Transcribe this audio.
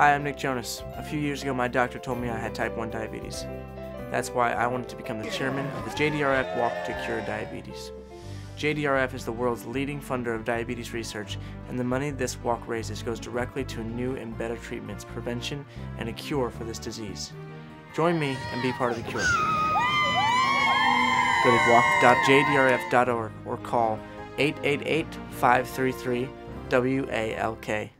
Hi, I'm Nick Jonas. A few years ago, my doctor told me I had type 1 diabetes. That's why I wanted to become the chairman of the JDRF Walk to Cure Diabetes. JDRF is the world's leading funder of diabetes research, and the money this walk raises goes directly to new and better treatments, prevention, and a cure for this disease. Join me and be part of the cure. Go to walk.jdrf.org or call 888 533 WALK.